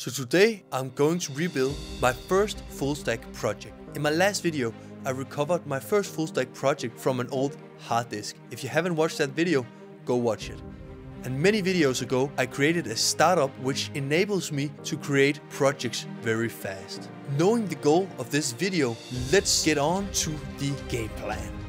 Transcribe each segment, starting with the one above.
So today I'm going to rebuild my first full stack project. In my last video I recovered my first full stack project from an old hard disk. If you haven't watched that video, go watch it. And many videos ago I created a startup which enables me to create projects very fast. Knowing the goal of this video, let's get on to the game plan.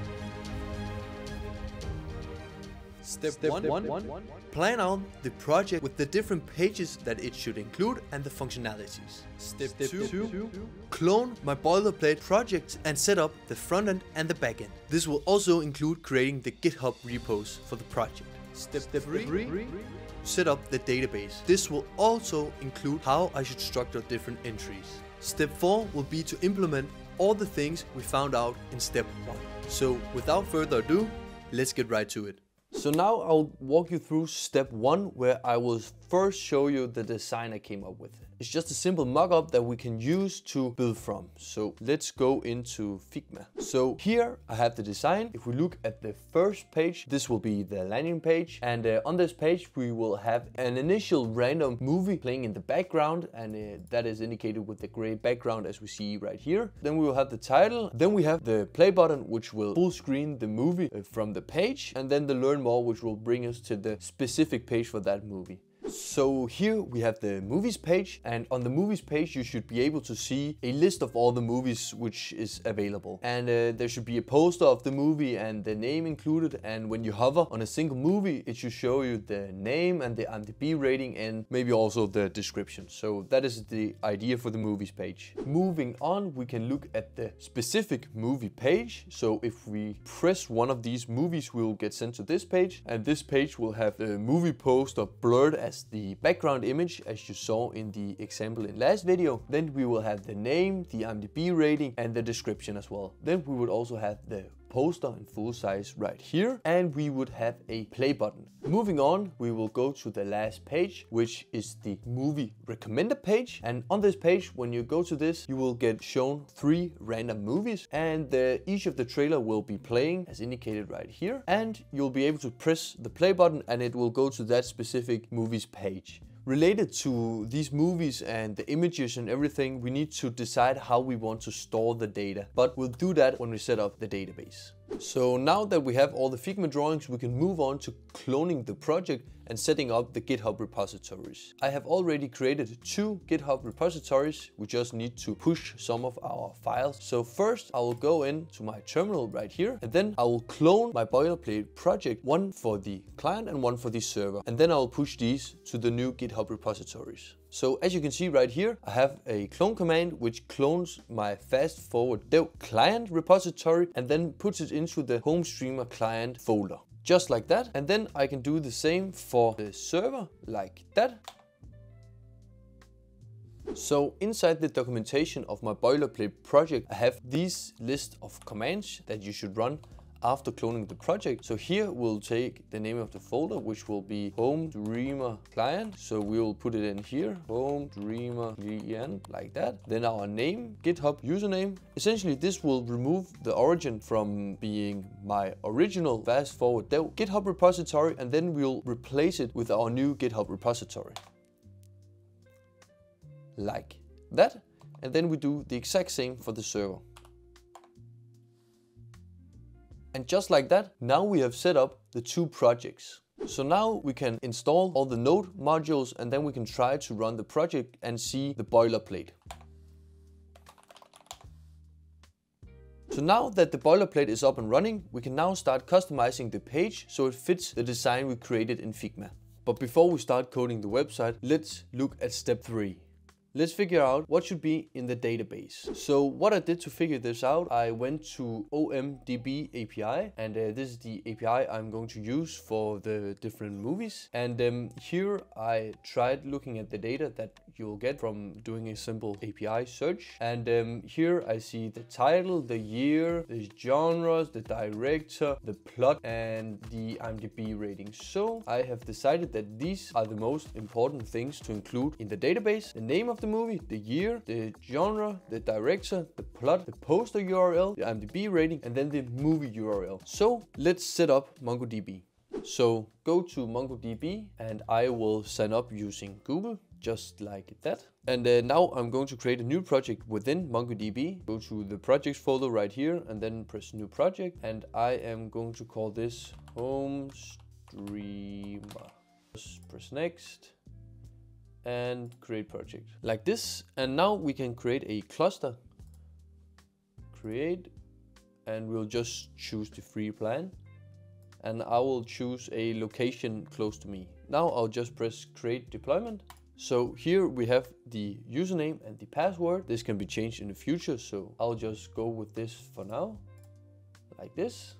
Step, Step one, one, one, plan out the project with the different pages that it should include and the functionalities. Step, Step two, two, clone my boilerplate project and set up the front end and the back end. This will also include creating the GitHub repos for the project. Step, Step three, three, set up the database. This will also include how I should structure different entries. Step 4 will be to implement all the things we found out in step 1. So without further ado, let's get right to it. So now I'll walk you through step one where I will first show you the design I came up with. It's just a simple mockup that we can use to build from. So let's go into Figma. So here I have the design. If we look at the first page, this will be the landing page. And uh, on this page, we will have an initial random movie playing in the background. And uh, that is indicated with the gray background as we see right here. Then we will have the title. Then we have the play button, which will full screen the movie uh, from the page. And then the learn more, which will bring us to the specific page for that movie. So here we have the movies page and on the movies page you should be able to see a list of all the movies which is available. And uh, there should be a poster of the movie and the name included and when you hover on a single movie it should show you the name and the IMDb rating and maybe also the description. So that is the idea for the movies page. Moving on we can look at the specific movie page. So if we press one of these movies we will get sent to this page and this page will have the movie poster blurred as the background image as you saw in the example in last video. Then we will have the name, the IMDb rating and the description as well. Then we would also have the poster in full size right here and we would have a play button. Moving on, we will go to the last page, which is the movie recommended page. And on this page, when you go to this, you will get shown three random movies and the, each of the trailer will be playing as indicated right here. And you'll be able to press the play button and it will go to that specific movie's page. Related to these movies and the images and everything, we need to decide how we want to store the data. But we'll do that when we set up the database. So now that we have all the Figma drawings, we can move on to cloning the project and setting up the GitHub repositories. I have already created two GitHub repositories. We just need to push some of our files. So first I will go into my terminal right here and then I will clone my boilerplate project, one for the client and one for the server. And then I will push these to the new GitHub repositories. So as you can see right here, I have a clone command which clones my fast forward dev client repository and then puts it into the home streamer client folder. Just like that. And then I can do the same for the server like that. So inside the documentation of my boilerplate project, I have this list of commands that you should run after cloning the project. So here we'll take the name of the folder, which will be home streamer client. So we will put it in here, home streamer VN, like that. Then our name, GitHub username. Essentially, this will remove the origin from being my original fast forward dev GitHub repository, and then we'll replace it with our new GitHub repository. Like that. And then we do the exact same for the server. And just like that, now we have set up the two projects. So now we can install all the node modules and then we can try to run the project and see the boilerplate. So now that the boilerplate is up and running, we can now start customizing the page so it fits the design we created in Figma. But before we start coding the website, let's look at step 3. Let's figure out what should be in the database. So what I did to figure this out, I went to OMDB API and uh, this is the API I'm going to use for the different movies. And um, here I tried looking at the data that you'll get from doing a simple API search. And um, here I see the title, the year, the genres, the director, the plot and the IMDb rating. So I have decided that these are the most important things to include in the database. The name of the movie, the year, the genre, the director, the plot, the poster URL, the IMDb rating, and then the movie URL. So let's set up MongoDB. So go to MongoDB and I will sign up using Google just like that. And uh, now I'm going to create a new project within MongoDB. Go to the projects folder right here and then press new project. And I am going to call this home streamer. Just press next and create project like this. And now we can create a cluster. Create and we'll just choose the free plan and I will choose a location close to me. Now I'll just press create deployment. So here we have the username and the password. This can be changed in the future, so I'll just go with this for now, like this.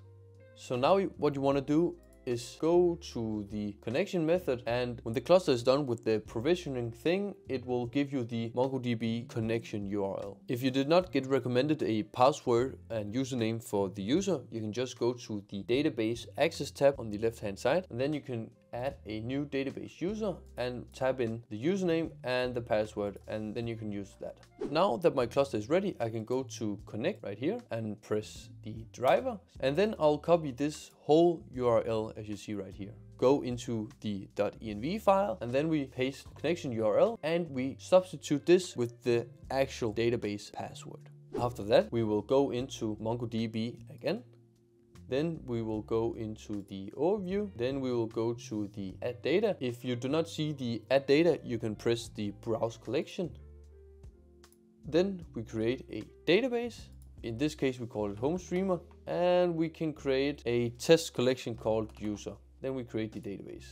So now what you want to do is go to the connection method and when the cluster is done with the provisioning thing, it will give you the MongoDB connection URL. If you did not get recommended a password and username for the user, you can just go to the database access tab on the left hand side and then you can add a new database user and type in the username and the password and then you can use that. Now that my cluster is ready, I can go to connect right here and press the driver and then I'll copy this whole URL as you see right here. Go into the .env file and then we paste connection URL and we substitute this with the actual database password. After that, we will go into MongoDB again then we will go into the overview. Then we will go to the add data. If you do not see the add data, you can press the browse collection. Then we create a database. In this case, we call it home streamer and we can create a test collection called user. Then we create the database.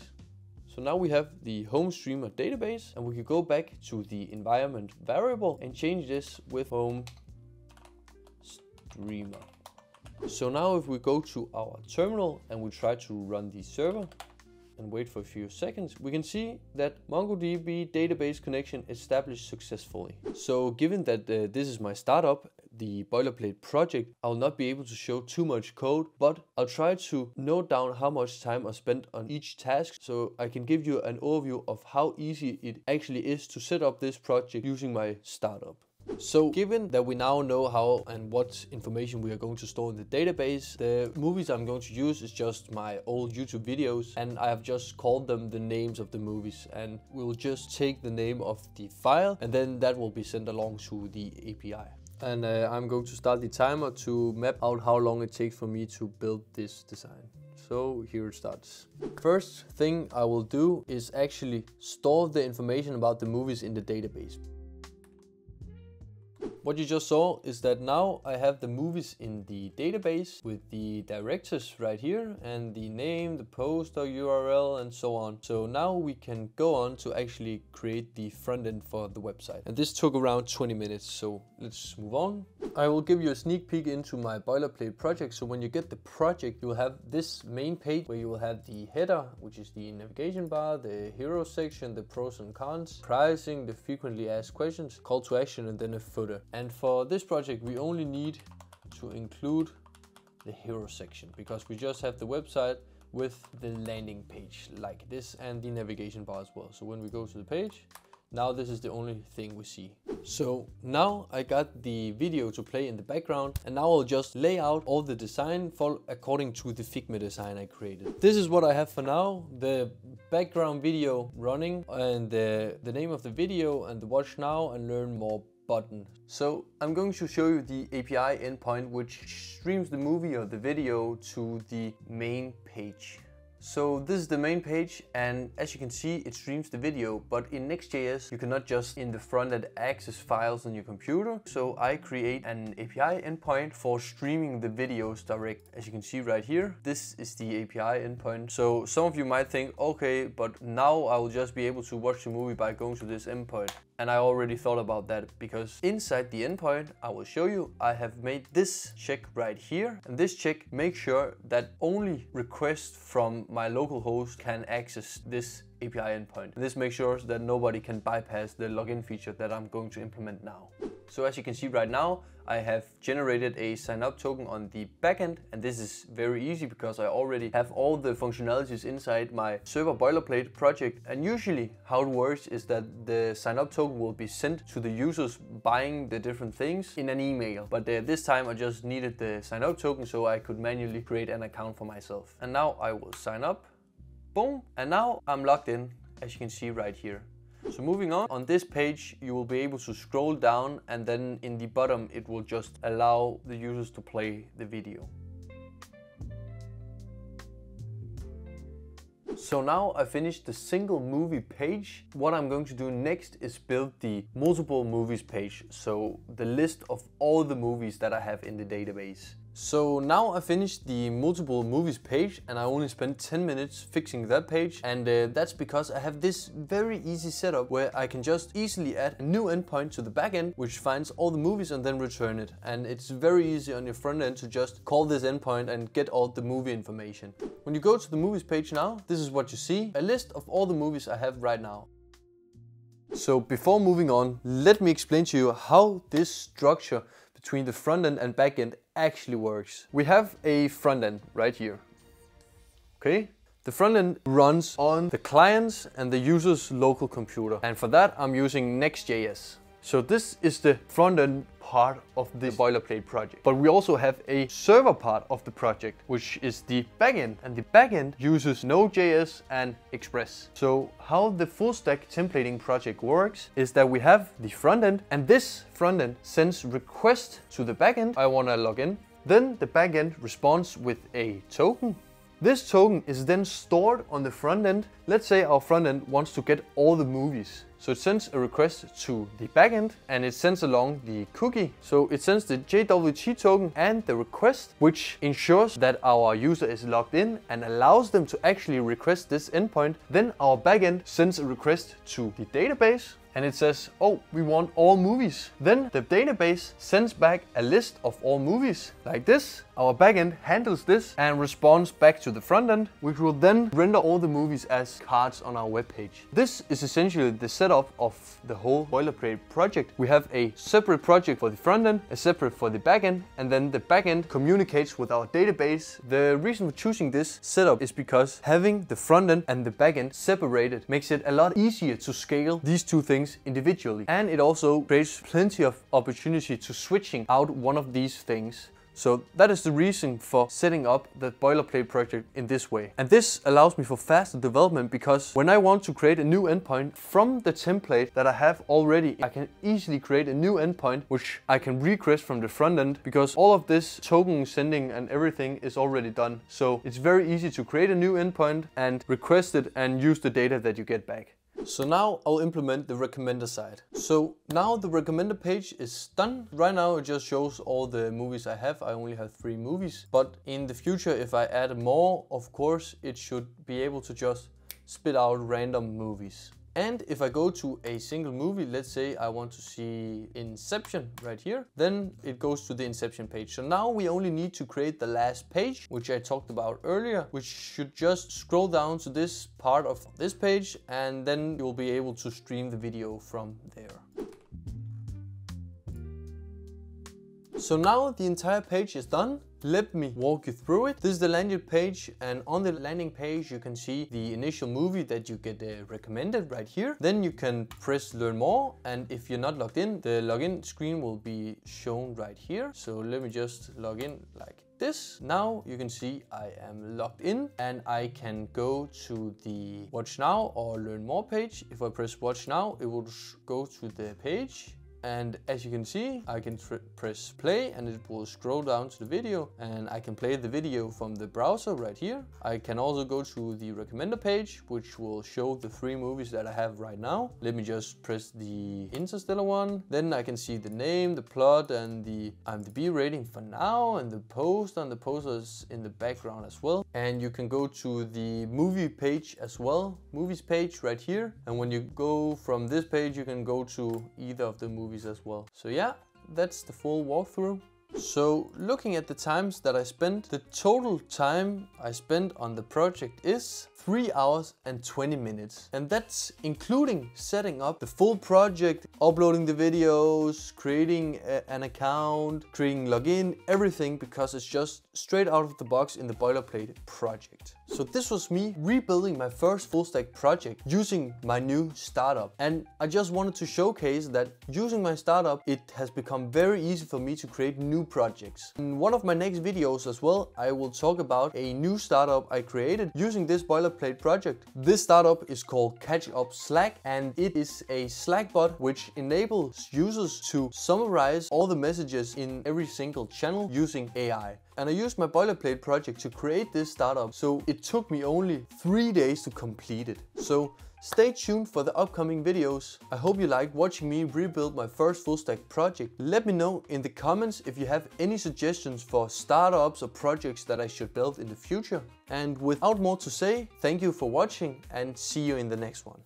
So now we have the home streamer database and we can go back to the environment variable and change this with home streamer. So now if we go to our terminal and we try to run the server and wait for a few seconds, we can see that MongoDB database connection established successfully. So given that uh, this is my startup, the boilerplate project, I'll not be able to show too much code, but I'll try to note down how much time I spent on each task so I can give you an overview of how easy it actually is to set up this project using my startup. So given that we now know how and what information we are going to store in the database, the movies I'm going to use is just my old YouTube videos and I have just called them the names of the movies and we'll just take the name of the file and then that will be sent along to the API. And uh, I'm going to start the timer to map out how long it takes for me to build this design. So here it starts. First thing I will do is actually store the information about the movies in the database. What you just saw is that now I have the movies in the database with the directors right here and the name, the poster URL and so on. So now we can go on to actually create the front end for the website. And this took around 20 minutes, so let's move on. I will give you a sneak peek into my boilerplate project. So when you get the project, you'll have this main page where you will have the header, which is the navigation bar, the hero section, the pros and cons, pricing, the frequently asked questions, call to action, and then a footer. And for this project, we only need to include the hero section because we just have the website with the landing page like this and the navigation bar as well. So when we go to the page, now this is the only thing we see. So now I got the video to play in the background and now I'll just lay out all the design for according to the Figma design I created. This is what I have for now. The background video running and the, the name of the video and the watch now and learn more button. So I'm going to show you the API endpoint which streams the movie or the video to the main page. So this is the main page and as you can see it streams the video but in Next.js you cannot just in the front end access files on your computer so I create an API endpoint for streaming the videos direct as you can see right here this is the API endpoint so some of you might think okay but now I will just be able to watch the movie by going to this endpoint and I already thought about that because inside the endpoint I will show you I have made this check right here. And this check makes sure that only requests from my local host can access this API endpoint. This makes sure that nobody can bypass the login feature that I'm going to implement now. So as you can see right now, I have generated a sign up token on the backend and this is very easy because I already have all the functionalities inside my server boilerplate project and usually how it works is that the sign up token will be sent to the users buying the different things in an email but uh, this time I just needed the sign up token so I could manually create an account for myself and now I will sign up boom and now I'm logged in as you can see right here So moving on, on this page you will be able to scroll down and then in the bottom it will just allow the users to play the video. So now I finished the single movie page. What I'm going to do next is build the multiple movies page. So the list of all the movies that I have in the database. So now I finished the multiple movies page and I only spent 10 minutes fixing that page and uh, that's because I have this very easy setup where I can just easily add a new endpoint to the backend which finds all the movies and then return it and it's very easy on your front end to just call this endpoint and get all the movie information. When you go to the movies page now, this is what you see, a list of all the movies I have right now. So before moving on, let me explain to you how this structure between the front end and back end actually works. We have a front end right here. Okay? The front end runs on the client's and the user's local computer. And for that, I'm using Next.js. So this is the front end part of the boilerplate project. But we also have a server part of the project, which is the backend. And the backend uses Node.js and Express. So how the full stack templating project works is that we have the front end and this front end sends request to the backend. I want to log in. Then the backend responds with a token this token is then stored on the front end. Let's say our front end wants to get all the movies. So it sends a request to the backend and it sends along the cookie. So it sends the JWT token and the request, which ensures that our user is logged in and allows them to actually request this endpoint. Then our backend sends a request to the database and it says, oh, we want all movies. Then the database sends back a list of all movies like this. Our backend handles this and responds back to the front end, which will then render all the movies as cards on our webpage. This is essentially the setup of the whole boilerplate project. We have a separate project for the front end, a separate for the backend, and then the backend communicates with our database. The reason for choosing this setup is because having the front end and the backend separated makes it a lot easier to scale these two things individually. And it also creates plenty of opportunity to switching out one of these things so that is the reason for setting up the boilerplate project in this way. And this allows me for faster development because when I want to create a new endpoint from the template that I have already, I can easily create a new endpoint which I can request from the front end because all of this token sending and everything is already done. So it's very easy to create a new endpoint and request it and use the data that you get back. So now I'll implement the recommender side. So now the recommender page is done. Right now it just shows all the movies I have. I only have three movies. But in the future, if I add more, of course, it should be able to just spit out random movies. And if I go to a single movie, let's say I want to see Inception right here, then it goes to the Inception page. So now we only need to create the last page, which I talked about earlier, which should just scroll down to this part of this page, and then you'll be able to stream the video from there. So now the entire page is done. Let me walk you through it. This is the landing page and on the landing page you can see the initial movie that you get uh, recommended right here. Then you can press learn more and if you're not logged in, the login screen will be shown right here. So let me just log in like this. Now you can see I am logged in and I can go to the watch now or learn more page. If I press watch now, it will go to the page and as you can see, I can press play and it will scroll down to the video and I can play the video from the browser right here. I can also go to the recommender page, which will show the three movies that I have right now. Let me just press the Interstellar one. Then I can see the name, the plot and the IMDb rating for now and the post and the posters in the background as well. And you can go to the movie page as well, movies page right here. And when you go from this page, you can go to either of the movies movies as well. So yeah, that's the full walkthrough. So looking at the times that I spent, the total time I spent on the project is 3 hours and 20 minutes. And that's including setting up the full project, uploading the videos, creating a, an account, creating login, everything because it's just straight out of the box in the boilerplate project. So this was me rebuilding my first full stack project using my new startup. And I just wanted to showcase that using my startup, it has become very easy for me to create new projects. In one of my next videos as well, I will talk about a new startup I created using this boilerplate project. This startup is called Catch Up Slack and it is a Slack bot which enables users to summarize all the messages in every single channel using AI. And I used my boilerplate project to create this startup so it took me only three days to complete it. So Stay tuned for the upcoming videos. I hope you liked watching me rebuild my first full stack project. Let me know in the comments if you have any suggestions for startups or projects that I should build in the future. And without more to say, thank you for watching and see you in the next one.